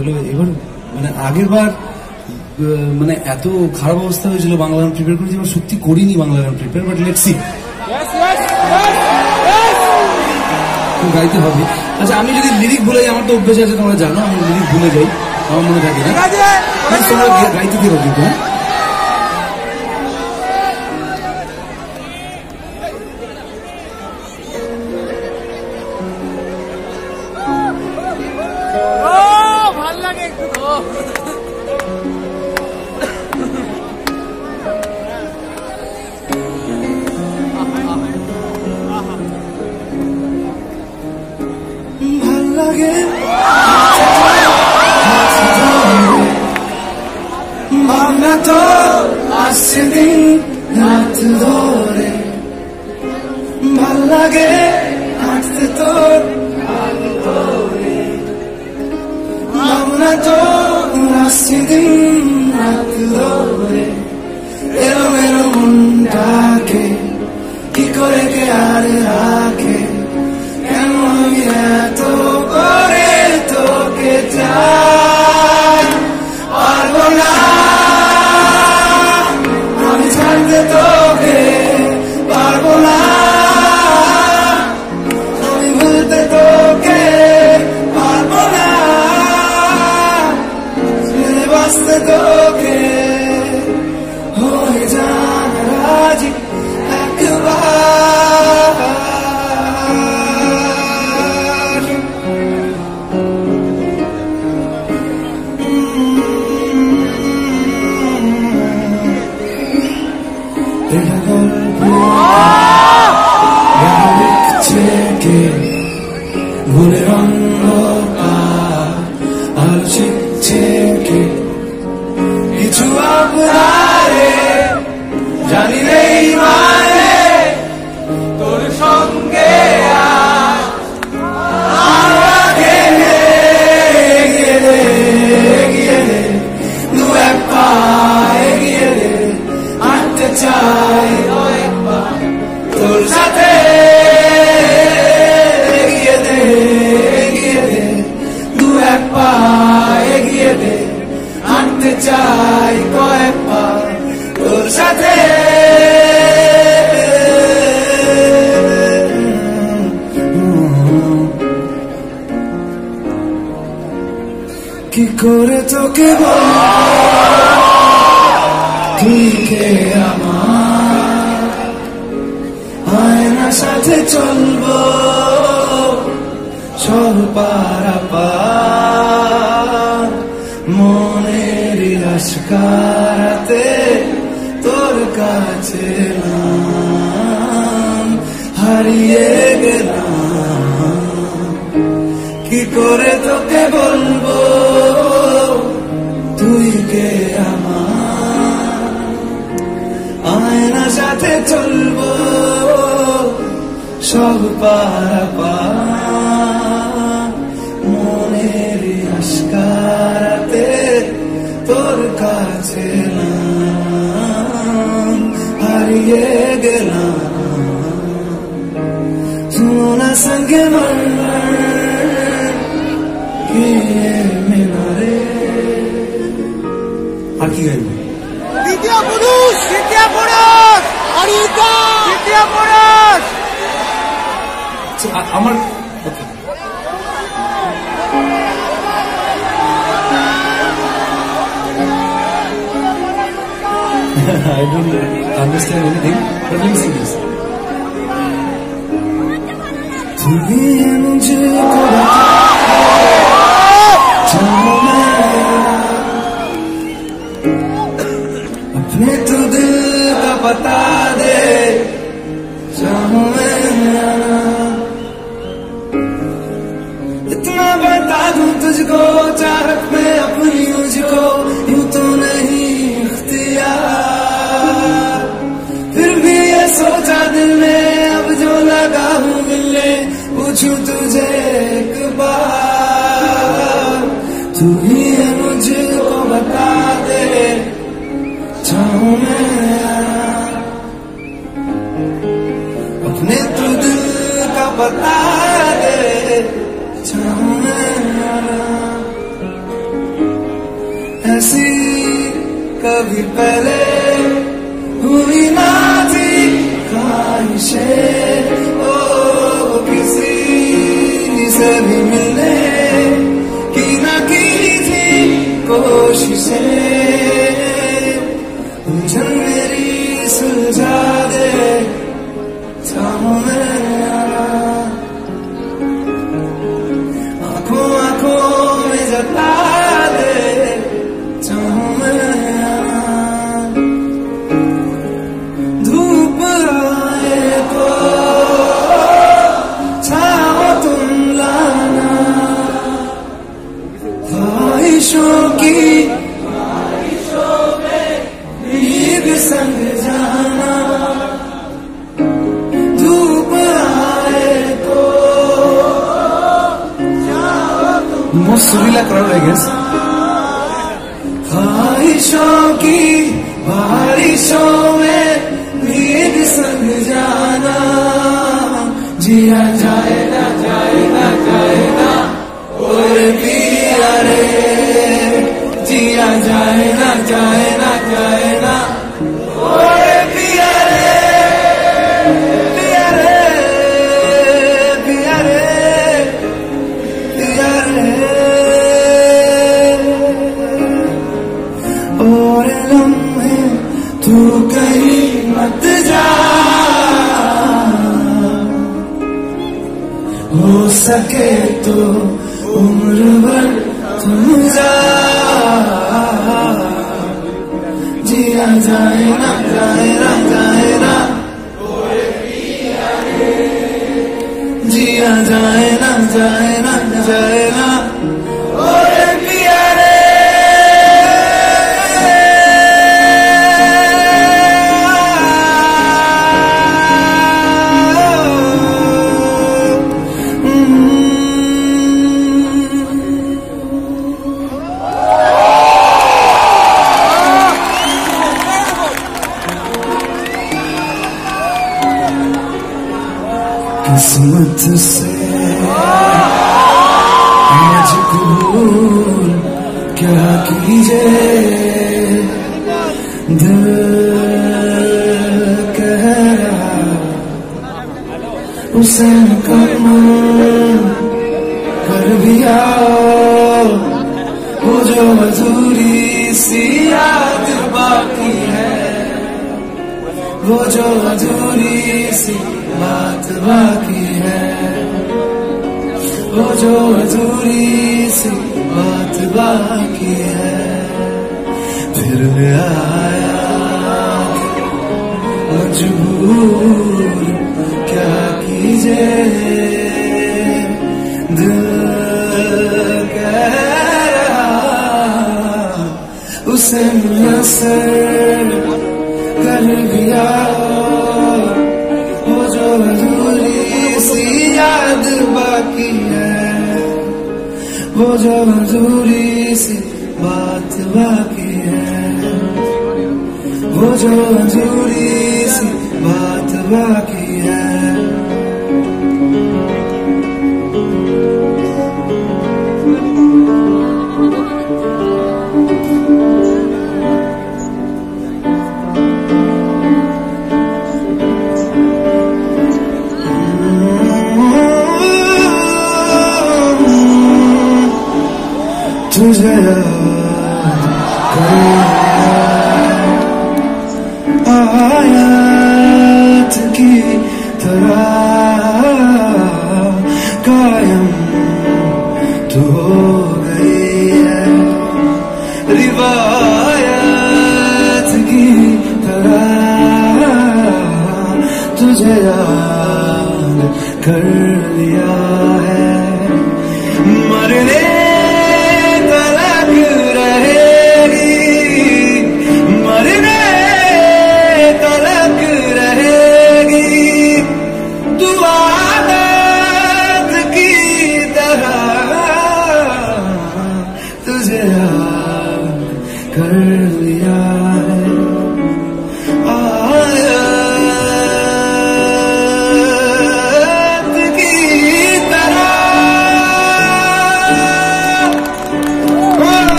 হলো এবার মানে আগের বার মানে এত খারাপ অবস্থা হয়েছিল বাংলা গান প্রিপেয়ার করেছি এবার সত্যি করিনি বাংলা গান প্রিপেয়ার বাট লেটসি সি গাইতে হবে। আচ্ছা আমি যদি লিরিক ভুলে যাই আমার তো অভ্যেস আছে তোমরা জানো আমি লিরিক ভুলে যাই আমার মনে থাকে না। তোমরা গাইতে দিও কিন্তু হ্যাঁ? ভালো সাথে চলবো। সব পারা পার মনের আশকারাতে তোর কাছে হারিয়ে গেলাম। কি করে তোকে বলব? তুই কে আমার? আয়না সাথে চলবো। সব পারা মনের আশকারাতে তোর কাছে হারিয়ে গেলাম। সোনা সঙ্গে মেলারে আর কি গাইবো? দ্বিতীয় পুরুষ দ্বিতীয় পুরুষ দ্বিতীয় পুরুষ। আচ্ছা, আ- আমার okay. I don't understand anything, but let me sing this. तूने मुझको बताया अपने तो दिल का बता कभी पहले हुई ना थी ख्वाहिशें ओ किसी से भी मिलने की ना की थी कोशिशें proud, I guess. ख्वाहिशों की बारिशों में भीग सन जाना जिया जा सके तो उम्र भर तुम जा जिया जाए ना जाए ना जाए ना जिया जाए ना जाए ना जाए ना किस्मत से आज कबूल क्या कीजे कह उसे मुकम्मल कर दिया। वो जो अधूरी सी याद बाकी है, वो जो अधूरी सी बाकी है। वो जो अधूरी सी बात बाकी है। फिर आया मजबूर, क्या कीजे दिल कह रहा उसे मुयसर कर दिया। वो जो अधूरी सी बात बाकी है। वो जो अधूरी सी बात बाकी कर लिया है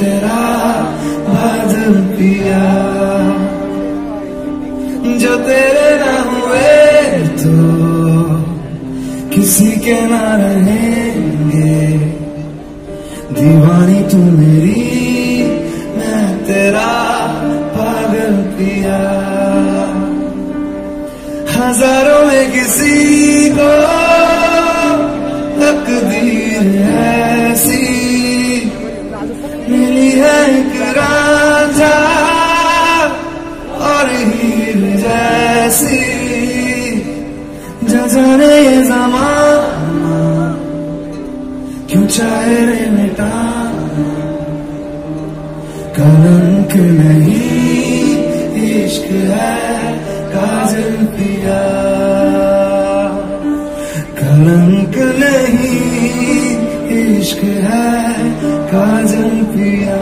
तेरा बादल पिया। जो तेरे ना हुए तो किसी के ना रहेंगे। दीवानी तू मेरी, मैं तेरा पागल पिया। हज़ारों में किसी को चाहे रे मिटा कलंक नहीं, इश्क है काजल पिया। कलंक नहीं, इश्क है काजल पिया।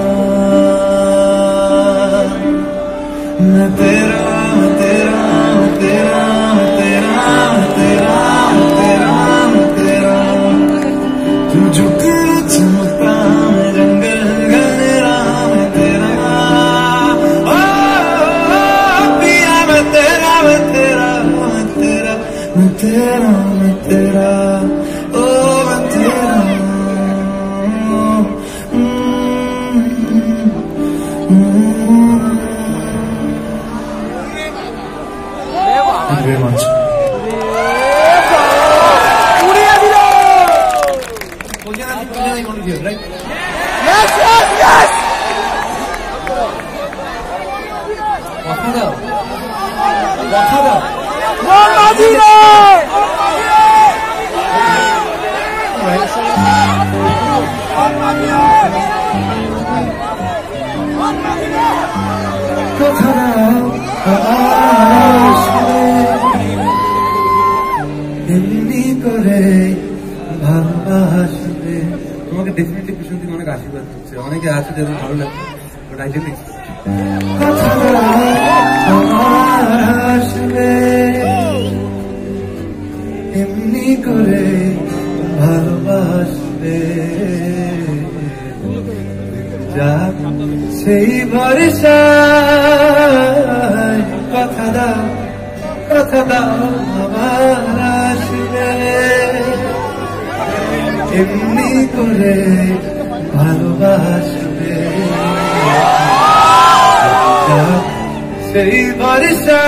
मैं तेरा ভালোবাসবে। তোমাকে ডেফিনেটলি পিছন থেকে অনেক আশীর্বাদ দিচ্ছে। অনেকে আছে যাদের ভালো লাগে বাট আই ডেন্ট কথা আসবে এমনি করে ভালোবাসবে। যা সেই ভরসা কথা দাও কথা দাও আবার এমনি করে ভালোবাসবে। সেই ভরসা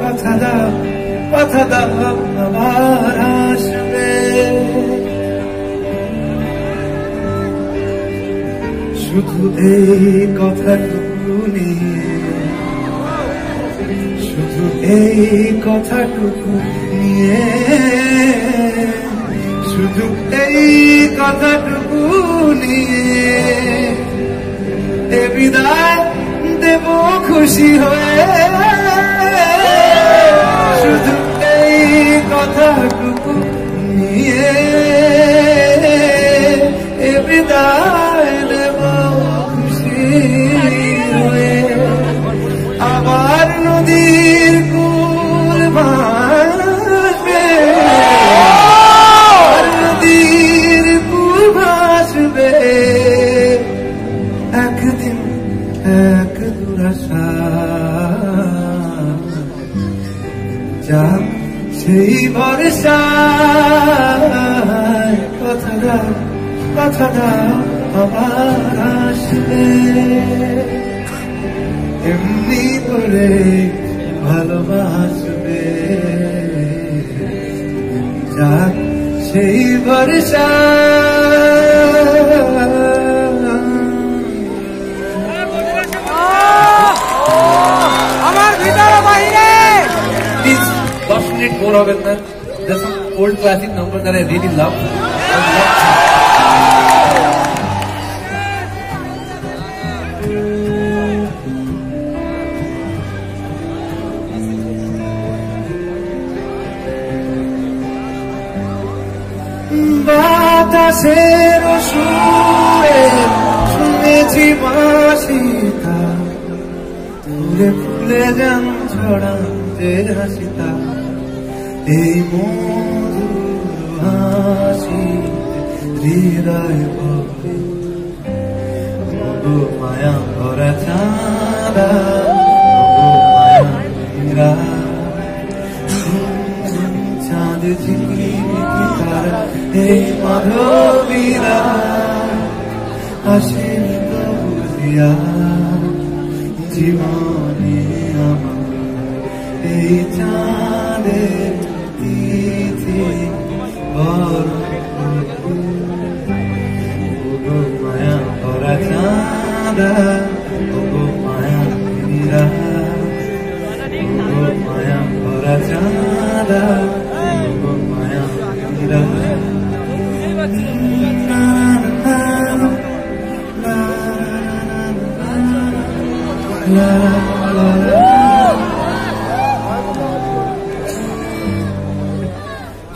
কথা দাও কথা দাও, আবার আসবে। শুধু এই কথাটুকু নিয়ে শুধু এই কথাটুকু নিয়ে শুধু এই কথাটুকু নিয়ে এ দেব খুশি হয়ে। শুধু এই কথাটুকু নিয়ে এ দাও আবার আসবে এমনি করে ভালোবাসবে। যাক সেই ভরসা। আমার ভিতরে বাহিরে। প্লিজ দশ মিনিট বোর হবেন না। Just old classic number that I really love বাতাসের সুরে শুনেছি বাসিতা ফুলে ফুলে গান ছড়াতে হাসিতা। এই মধুর হাসি হৃদয় ওগো মায়া ভরা চাঁদা মায়া এই মাধবীরা আসেন বুঝিয়া জীবনে আমার এই চাঁদের তিথি বড় মায়া ভরা চাঁদা, ওগো মায়া মীরা। ওগো মায়া ভরা চাঁদা, ওগো মায়া মীরা।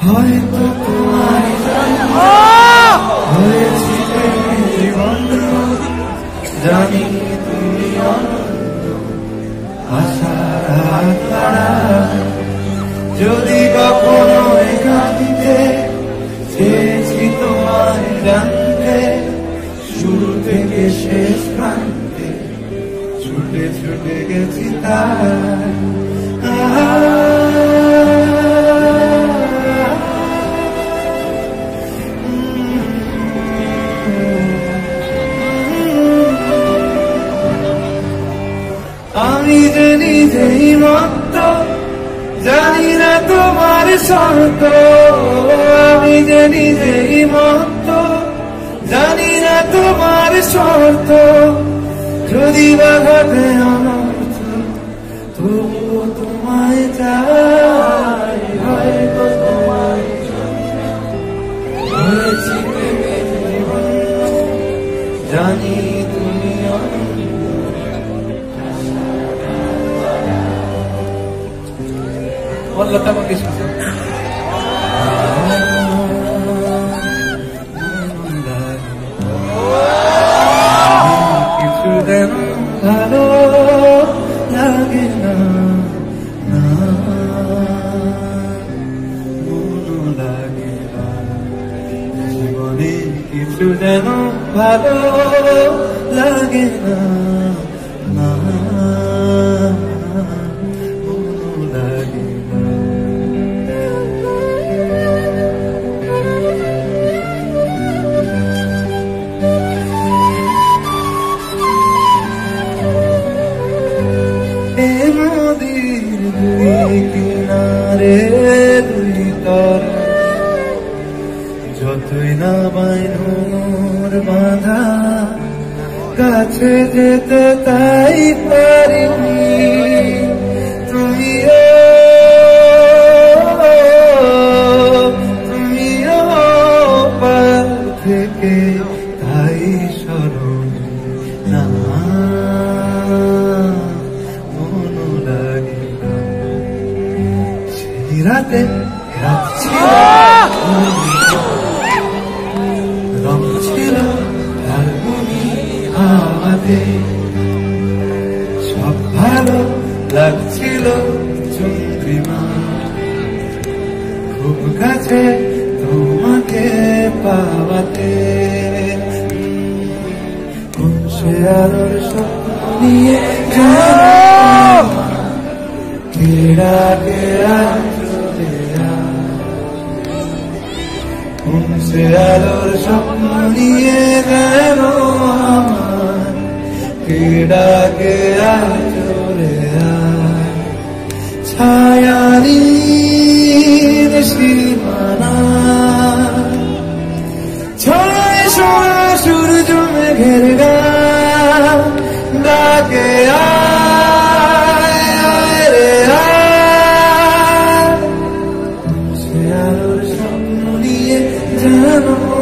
হয়তো তোমার হয়েছি জানি তুমি যদি কখনো একান্তে চেয়েছি তোমায় জানতে, শুরু থেকে শেষ প্রান্তে ছুটে গেছি তার আমি যে মত্ত, জানি না তোমার শর্ত। আমি যে নিজেই মত্ত, জানি না তোমার শর্ত। যদি বাঘাতে অনর্থ তবুও তোমায় চাই। হয়তো তোমায় জানি তুমি অন্য লতা মঙ্গেশকর। যতই না বাইনোর বাঁধা, কাছে যেতে তাই পারিনি। তুমিও তুমিও পার থেকে তাই স্মরণ না। মন লাগে সেই রাতে রাত I'm not a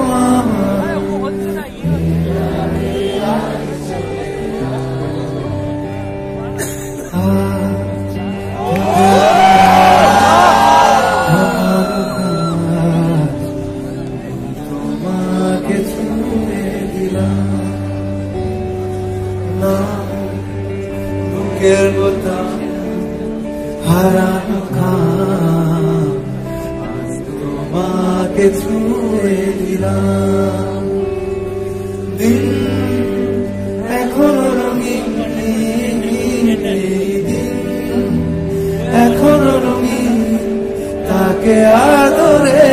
তোকে আদরে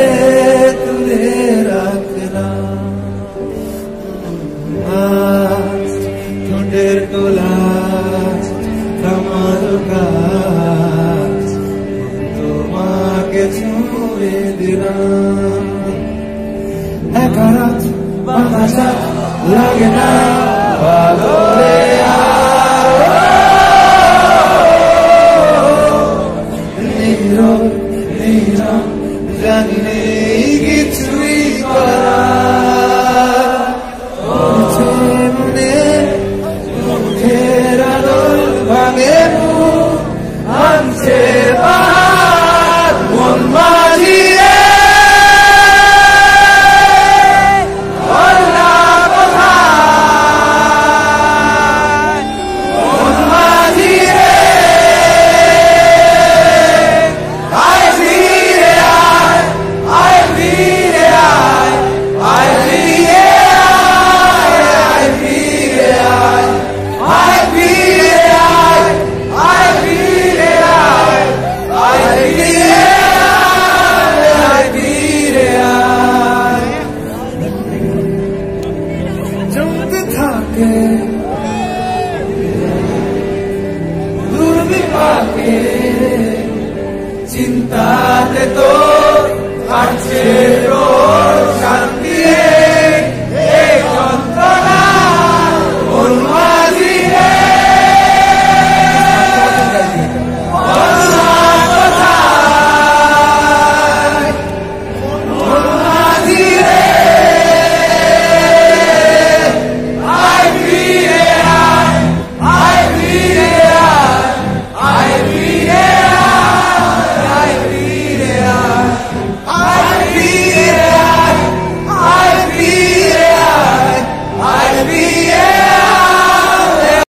তুলে রাখলাম ঠোঁটের তোমাকে ছুঁড়ে দিলাম একা লাগে না ভালো la পাকে চিন্তাতে তো আছে